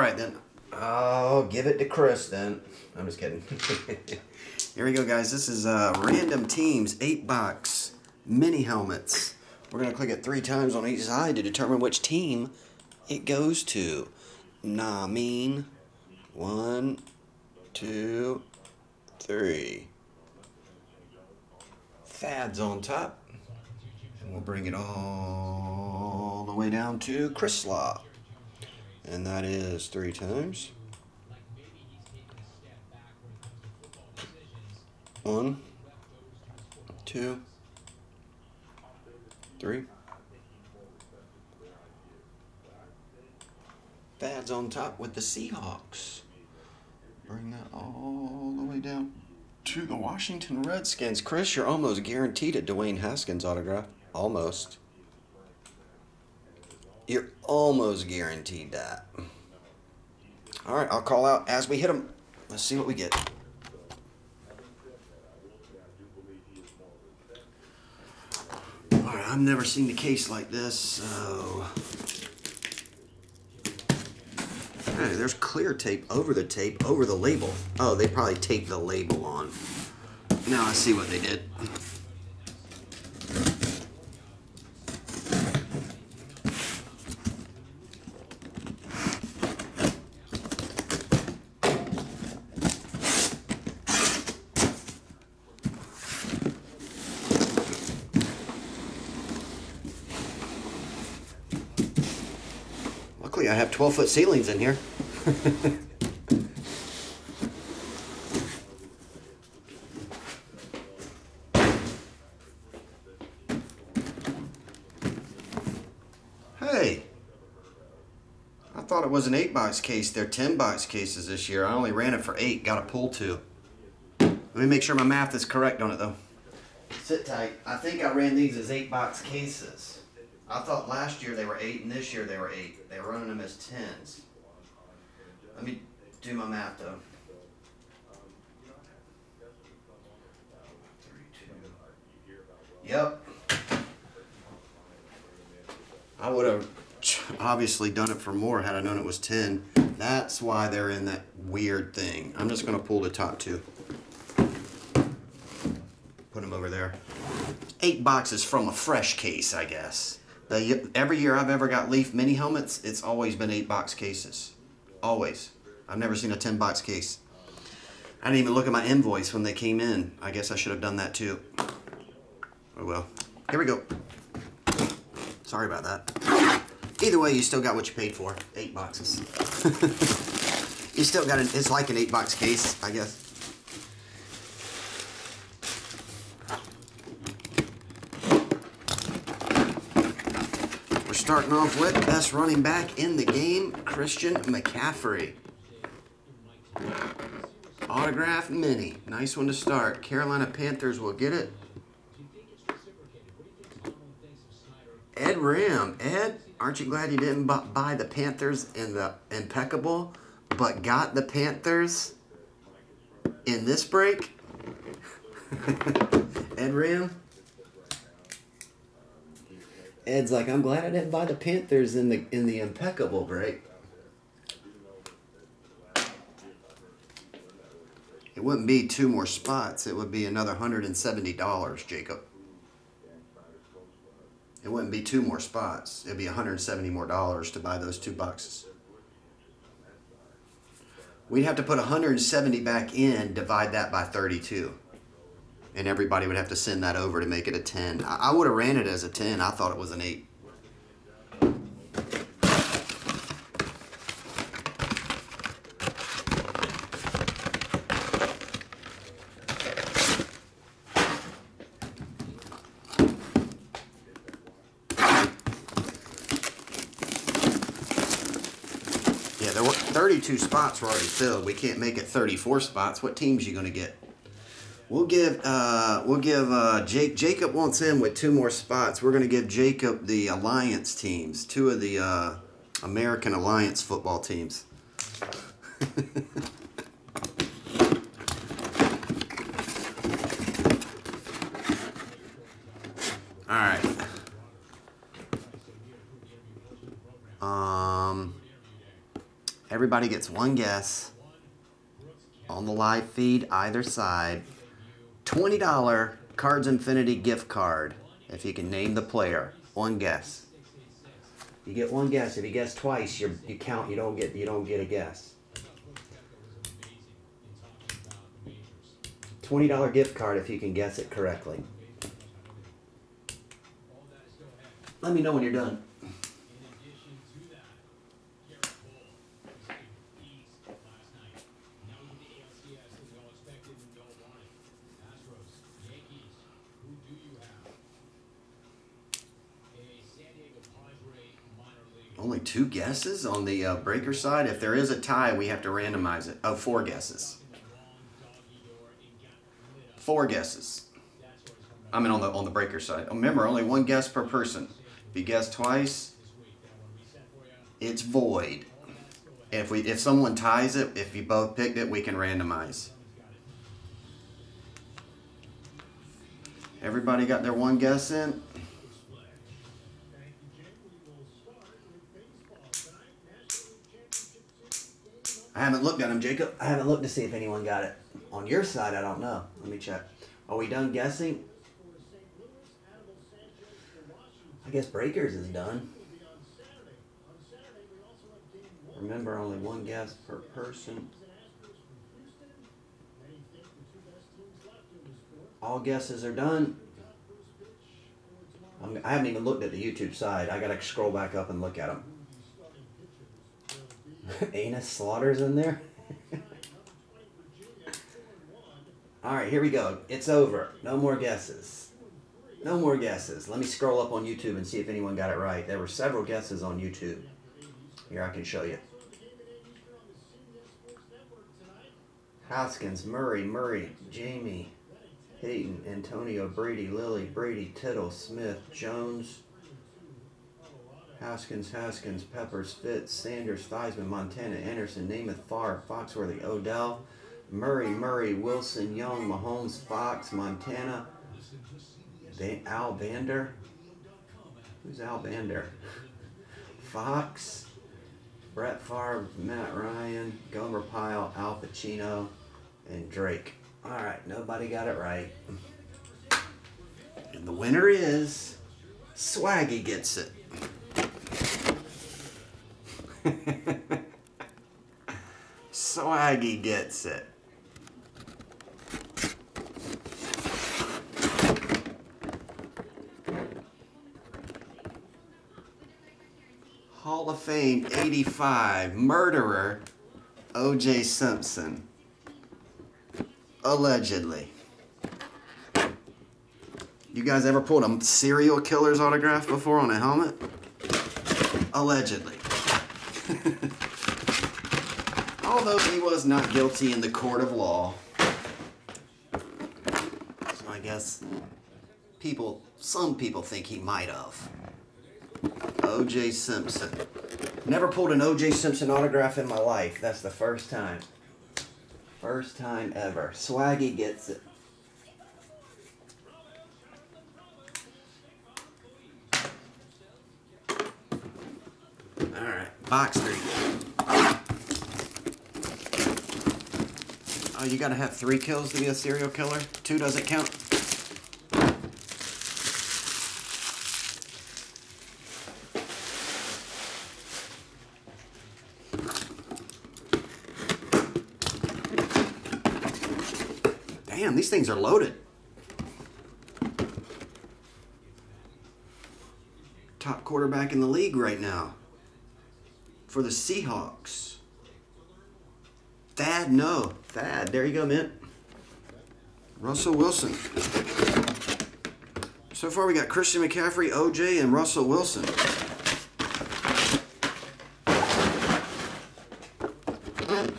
All right, then. I'll give it to Chris then. I'm just kidding. Here we go, guys. This is uh, Random Teams 8 box mini helmets. We're going to click it three times on each side to determine which team it goes to. Nah, mean. One, two, three. Thad's on top. And we'll bring it all the way down to Chris Law. And that is three times. One, two, three. Thad's on top with the Seahawks. Bring that all the way down to the Washington Redskins. Chris, you're almost guaranteed a Dwayne Haskins autograph. Almost. You're almost guaranteed that. All right, I'll call out as we hit them. Let's see what we get. All right, I've never seen a case like this, so. Hey, there's clear tape over the tape, over the label. Oh, they probably taped the label on. Now I see what they did. Luckily, I have 12 foot ceilings in here. hey, I thought it was an 8 box case. They're 10 box cases this year. I only ran it for 8, got a pull 2. Let me make sure my math is correct on it though. Sit tight. I think I ran these as 8 box cases. I thought last year they were 8 and this year they were 8. They were running them as 10s. Let me do my math though. Yep. I would have obviously done it for more had I known it was 10. That's why they're in that weird thing. I'm just going to pull the top two. Put them over there. Eight boxes from a fresh case, I guess. The, every year I've ever got Leaf mini helmets, it's always been eight box cases. Always. I've never seen a 10 box case. I didn't even look at my invoice when they came in. I guess I should have done that too. Oh well. Here we go. Sorry about that. Either way, you still got what you paid for. Eight boxes. you still got it. It's like an eight box case, I guess. Starting off with best running back in the game, Christian McCaffrey. Autograph mini. Nice one to start. Carolina Panthers will get it. Ed Ram. Ed, aren't you glad you didn't buy the Panthers in the impeccable, but got the Panthers in this break? Ed Ram? Ed's like, I'm glad I didn't buy the Panthers in the in the impeccable break. It wouldn't be two more spots. It would be another $170, Jacob. It wouldn't be two more spots. It'd be 170 more dollars to buy those two boxes. We'd have to put 170 back in, divide that by 32. And everybody would have to send that over to make it a 10. I, I would have ran it as a 10. I thought it was an 8. Yeah, there were 32 spots were already filled. We can't make it 34 spots. What teams you going to get? We'll give uh, we'll give uh, Jake Jacob wants in with two more spots. We're going to give Jacob the alliance teams, two of the uh, American alliance football teams. All right. Um, Everybody gets one guess on the live feed, either side. $20 Cards Infinity gift card if you can name the player. One guess. You get one guess. If you guess twice, you you count. You don't get you don't get a guess. Twenty dollar gift card if you can guess it correctly. Let me know when you're done. Only two guesses on the uh, breaker side. If there is a tie, we have to randomize it. Oh, four guesses. Four guesses. I mean, on the on the breaker side. Remember, only one guess per person. If you guess twice, it's void. If we if someone ties it, if you both picked it, we can randomize. Everybody got their one guess in? I haven't looked at them, Jacob. I haven't looked to see if anyone got it. On your side, I don't know. Let me check. Are we done guessing? I guess Breakers is done. Remember, only one guess per person. All guesses are done. I'm, I haven't even looked at the YouTube side. I gotta scroll back up and look at them. Anus Slaughter's in there. All right, here we go. It's over. No more guesses. No more guesses. Let me scroll up on YouTube and see if anyone got it right. There were several guesses on YouTube. Here, I can show you. Hoskins, Murray, Murray, Jamie, Hayton, Antonio, Brady, Lily, Brady, Tittle, Smith, Jones, Haskins, Haskins, Peppers, Fitz, Sanders, Theismann, Montana, Anderson, Namath, Farr, Foxworthy, Odell, Murray, Murray, Wilson, Young, Mahomes, Fox, Montana, Al Vander. Who's Al Vander? Fox, Brett Favre, Matt Ryan, Gomer Pyle, Al Pacino, and Drake. All right, nobody got it right. And the winner is Swaggy gets it. Swaggy gets it. Hall of Fame 85 murderer O.J. Simpson. Allegedly. You guys ever pulled a serial killer's autograph before on a helmet? Allegedly. Although he was not guilty in the court of law. So I guess people, some people think he might have. O.J. Simpson. Never pulled an O.J. Simpson autograph in my life. That's the first time. First time ever. Swaggy gets it. Box three. Oh, you gotta have three kills to be a serial killer? Two doesn't count? Damn, these things are loaded. Top quarterback in the league right now for the Seahawks. Thad, no. Thad, there you go, man. Russell Wilson. So far, we got Christian McCaffrey, OJ, and Russell Wilson.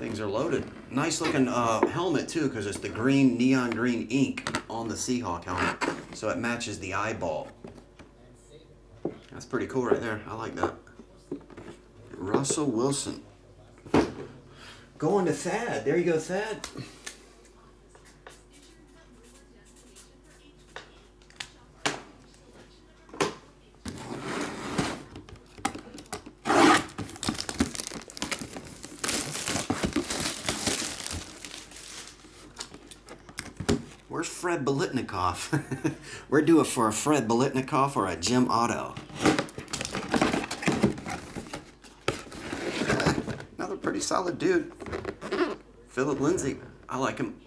Things are loaded. Nice looking uh, helmet, too, because it's the green, neon green ink on the Seahawk helmet. So it matches the eyeball. That's pretty cool right there. I like that. Russell Wilson. Going to Thad. There you go, Thad. Where's Fred Biletnikoff? We're due for a Fred Biletnikoff or a Jim Otto. Solid dude. Philip Lindsay. I like him.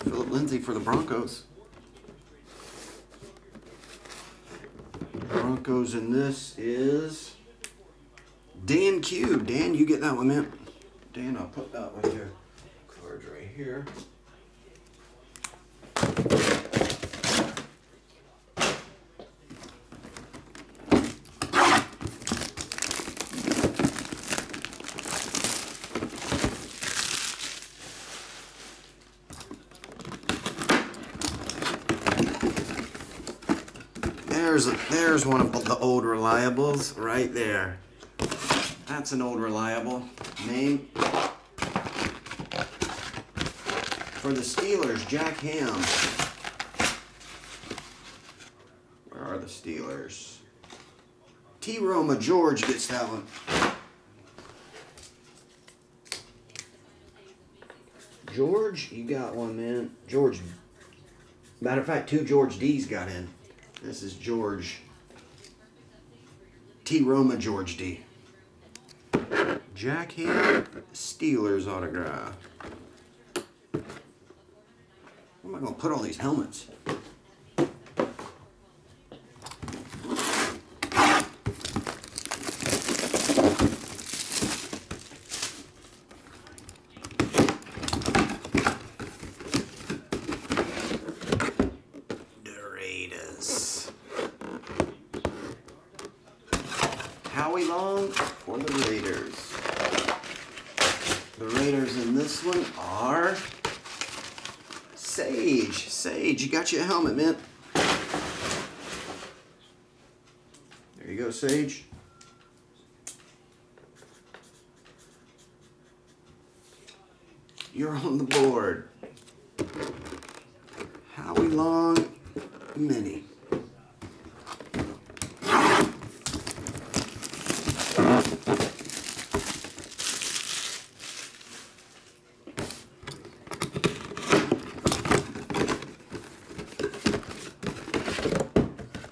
Philip Lindsay for the Broncos. Broncos, and this is Dan Q. Dan, you get that one, man. Dan, I'll put that one your cards right here. There's there's one of the old reliables right there. That's an old reliable name. For the Steelers, Jack Ham. Where are the Steelers? T. Roma George gets that one. George, you got one, man. George. Matter of fact, two George D's got in. This is George. T. Roma George D. Jack Ham Steelers autograph. Where am I going to put all these helmets? The Raiders. Howie Long for the Raiders. The Raiders in this one are Sage. Sage, you got your helmet, man. There you go, Sage. You're on the board. Howie Long Mini.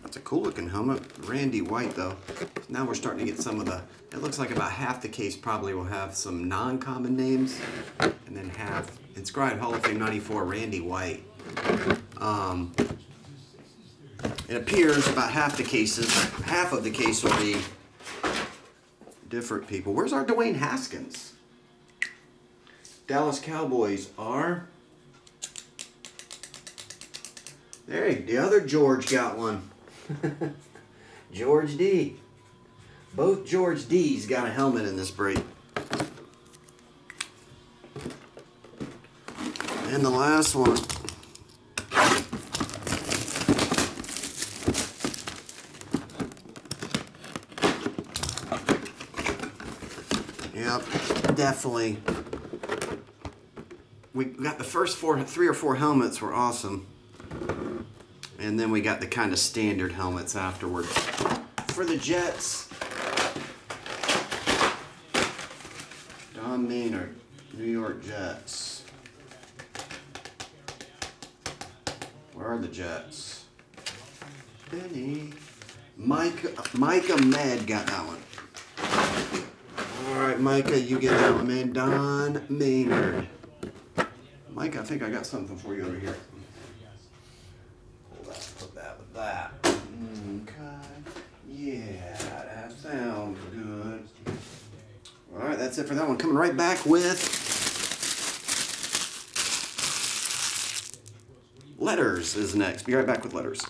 That's a cool looking helmet. Randy White though. Now we're starting to get some of the it looks like about half the case probably will have some non-common names and then half inscribed Hall of Fame 94 Randy White. Um, it appears about half the cases, half of the case will be different people. Where's our Dwayne Haskins? Dallas Cowboys are. There, the other George got one. George D. Both George D's got a helmet in this break. And the last one. Yep, definitely. We got the first four, three or four helmets were awesome. And then we got the kind of standard helmets afterward. For the Jets, Don Maynard, New York Jets. Where are the Jets? Benny. Mike, Micah Med got that one. All right, Micah, you get that one, man. Don Maynard. Mike, I think I got something for you over here. Pull that, put that with that. Okay. Yeah, that sounds good. All right, that's it for that one. Coming right back with letters is next. Be right back with letters.